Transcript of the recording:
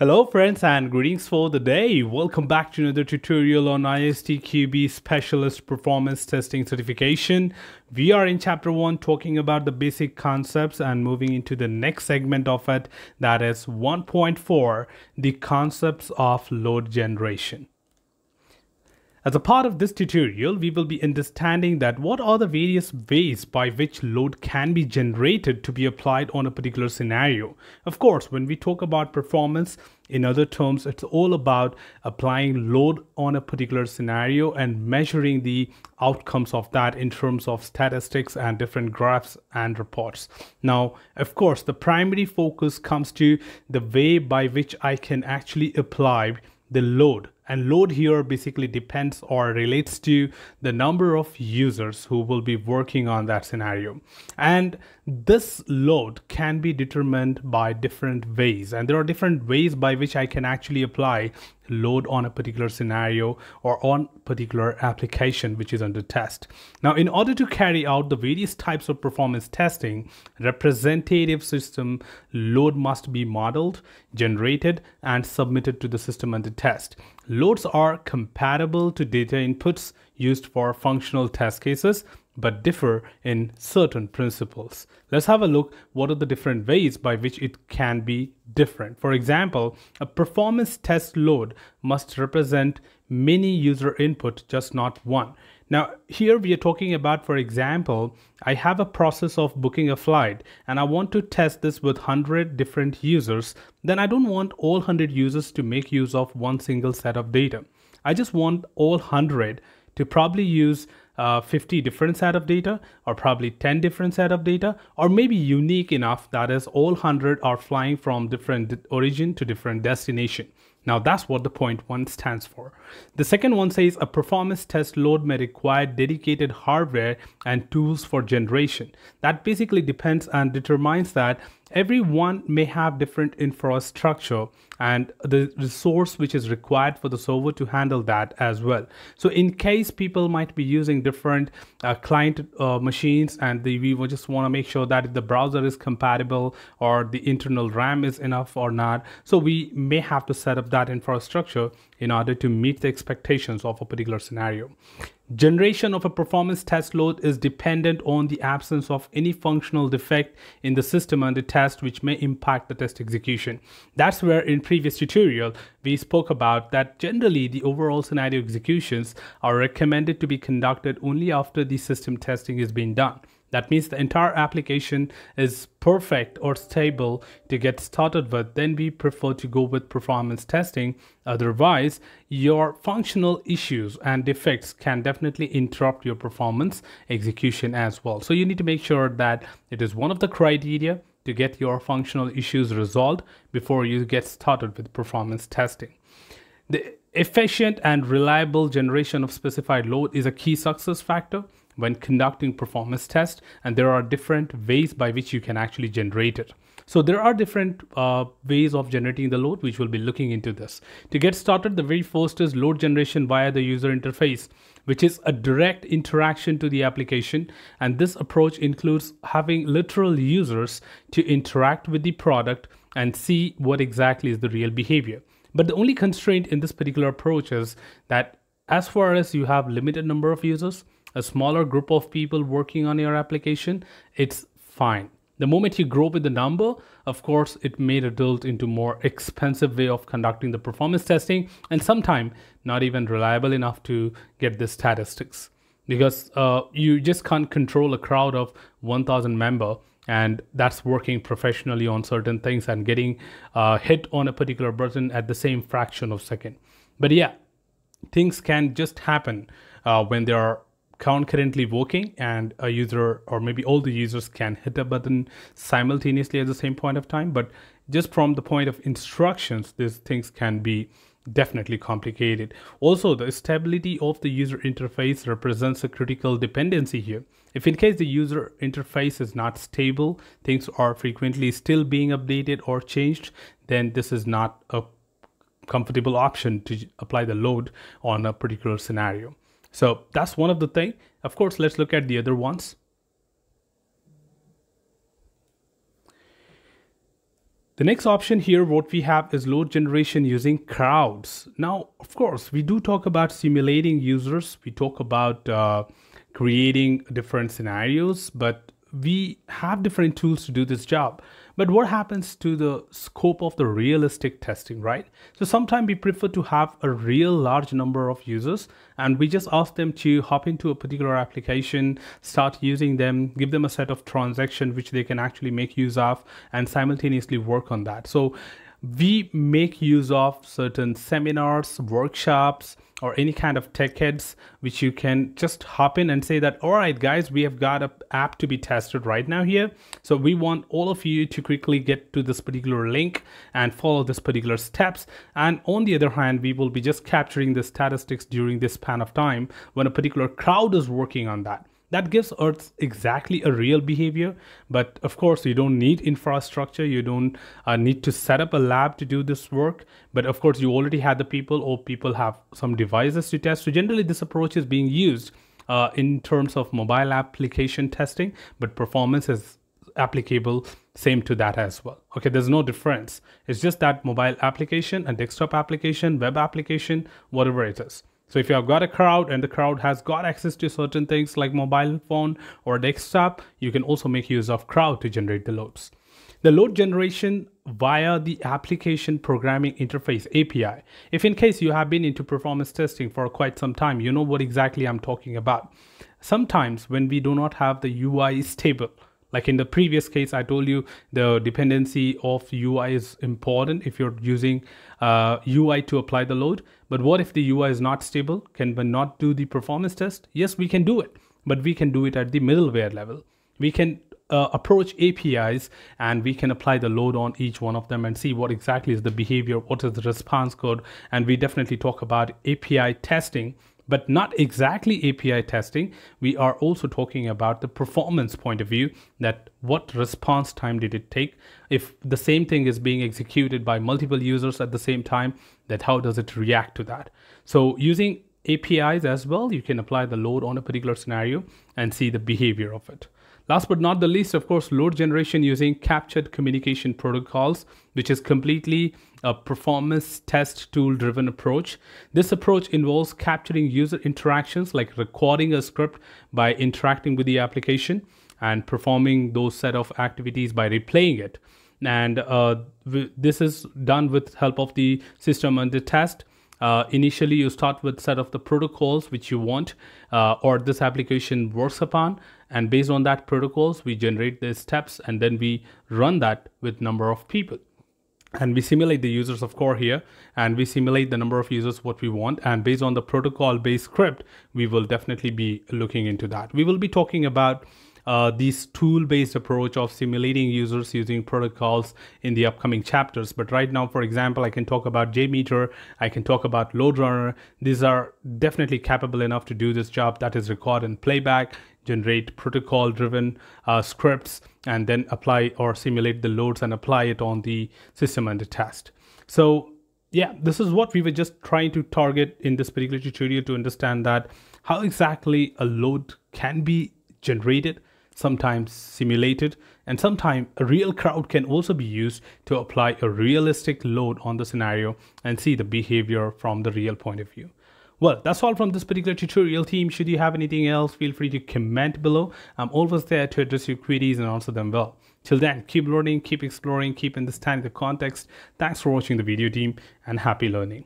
Hello friends and greetings for the day. Welcome back to another tutorial on ISTQB Specialist Performance Testing Certification. We are in chapter 1 talking about the basic concepts and moving into the next segment of it that is 1.4 the concepts of load generation. As a part of this tutorial, we will be understanding that what are the various ways by which load can be generated to be applied on a particular scenario. Of course, when we talk about performance, in other terms, it's all about applying load on a particular scenario and measuring the outcomes of that in terms of statistics and different graphs and reports. Now, of course, the primary focus comes to the way by which I can actually apply the load and load here basically depends or relates to the number of users who will be working on that scenario. And this load can be determined by different ways. And there are different ways by which I can actually apply load on a particular scenario or on particular application which is under test. Now in order to carry out the various types of performance testing, representative system load must be modeled, generated and submitted to the system under test. Loads are compatible to data inputs used for functional test cases but differ in certain principles. Let's have a look what are the different ways by which it can be different. For example, a performance test load must represent many user input, just not one. Now, here we are talking about, for example, I have a process of booking a flight and I want to test this with 100 different users. Then I don't want all 100 users to make use of one single set of data. I just want all 100 to probably use uh, 50 different set of data or probably 10 different set of data or maybe unique enough that is all 100 are flying from different origin to different destination. Now that's what the point one stands for. The second one says a performance test load may require dedicated hardware and tools for generation. That basically depends and determines that everyone may have different infrastructure and the resource which is required for the server to handle that as well. So in case people might be using different uh, client uh, machines and the, we just want to make sure that the browser is compatible or the internal RAM is enough or not. So we may have to set up that infrastructure in order to meet the expectations of a particular scenario. Generation of a performance test load is dependent on the absence of any functional defect in the system under test which may impact the test execution. That's where in previous tutorial we spoke about that generally the overall scenario executions are recommended to be conducted only after the system testing is being done. That means the entire application is perfect or stable to get started with. Then we prefer to go with performance testing. Otherwise, your functional issues and defects can definitely interrupt your performance execution as well. So you need to make sure that it is one of the criteria to get your functional issues resolved before you get started with performance testing. The efficient and reliable generation of specified load is a key success factor when conducting performance tests and there are different ways by which you can actually generate it. So there are different uh, ways of generating the load which we'll be looking into this. To get started the very first is load generation via the user interface which is a direct interaction to the application and this approach includes having literal users to interact with the product and see what exactly is the real behavior. But the only constraint in this particular approach is that as far as you have limited number of users, a smaller group of people working on your application, it's fine. The moment you grow with the number, of course, it may result into more expensive way of conducting the performance testing and sometimes not even reliable enough to get the statistics because uh, you just can't control a crowd of 1000 member and that's working professionally on certain things and getting uh, hit on a particular button at the same fraction of second. But yeah, things can just happen uh, when there are concurrently working and a user or maybe all the users can hit a button simultaneously at the same point of time. But just from the point of instructions these things can be definitely complicated. Also the stability of the user interface represents a critical dependency here. If in case the user interface is not stable things are frequently still being updated or changed then this is not a comfortable option to apply the load on a particular scenario so that's one of the thing. Of course, let's look at the other ones. The next option here, what we have is load generation using crowds. Now, of course, we do talk about simulating users. We talk about uh, creating different scenarios, but we have different tools to do this job. But what happens to the scope of the realistic testing, right? So sometimes we prefer to have a real large number of users and we just ask them to hop into a particular application, start using them, give them a set of transactions which they can actually make use of and simultaneously work on that. So we make use of certain seminars, workshops, or any kind of tech heads which you can just hop in and say that all right guys we have got an app to be tested right now here. So we want all of you to quickly get to this particular link and follow this particular steps. And on the other hand we will be just capturing the statistics during this span of time when a particular crowd is working on that that gives earth exactly a real behavior but of course you don't need infrastructure. You don't uh, need to set up a lab to do this work. But of course you already had the people or people have some devices to test. So generally this approach is being used uh, in terms of mobile application testing but performance is applicable same to that as well. Okay there's no difference. It's just that mobile application and desktop application web application whatever it is so if you have got a crowd and the crowd has got access to certain things like mobile phone or desktop, you can also make use of crowd to generate the loads. The load generation via the application programming interface API. If in case you have been into performance testing for quite some time, you know what exactly I'm talking about. Sometimes when we do not have the UI stable, like in the previous case, I told you the dependency of UI is important if you're using uh, UI to apply the load. But what if the UI is not stable? Can we not do the performance test? Yes, we can do it, but we can do it at the middleware level. We can uh, approach APIs and we can apply the load on each one of them and see what exactly is the behavior, what is the response code. And we definitely talk about API testing but not exactly API testing. We are also talking about the performance point of view that what response time did it take? If the same thing is being executed by multiple users at the same time, that how does it react to that? So using APIs as well, you can apply the load on a particular scenario and see the behavior of it. Last but not the least, of course, load generation using captured communication protocols, which is completely a performance test tool driven approach. This approach involves capturing user interactions like recording a script by interacting with the application and performing those set of activities by replaying it. And uh, this is done with help of the system under test uh, initially, you start with set of the protocols which you want uh, or this application works upon. And based on that protocols, we generate the steps and then we run that with number of people and we simulate the users of core here and we simulate the number of users what we want and based on the protocol based script we will definitely be looking into that we will be talking about uh, this tool-based approach of simulating users using protocols in the upcoming chapters. But right now, for example, I can talk about JMeter, I can talk about LoadRunner. These are definitely capable enough to do this job that is record and playback, generate protocol-driven uh, scripts, and then apply or simulate the loads and apply it on the system under test. So yeah, this is what we were just trying to target in this particular tutorial to understand that how exactly a load can be generated sometimes simulated, and sometimes a real crowd can also be used to apply a realistic load on the scenario and see the behavior from the real point of view. Well, that's all from this particular tutorial team. Should you have anything else, feel free to comment below. I'm always there to address your queries and answer them well. Till then, keep learning, keep exploring, keep understanding the context. Thanks for watching the video team and happy learning.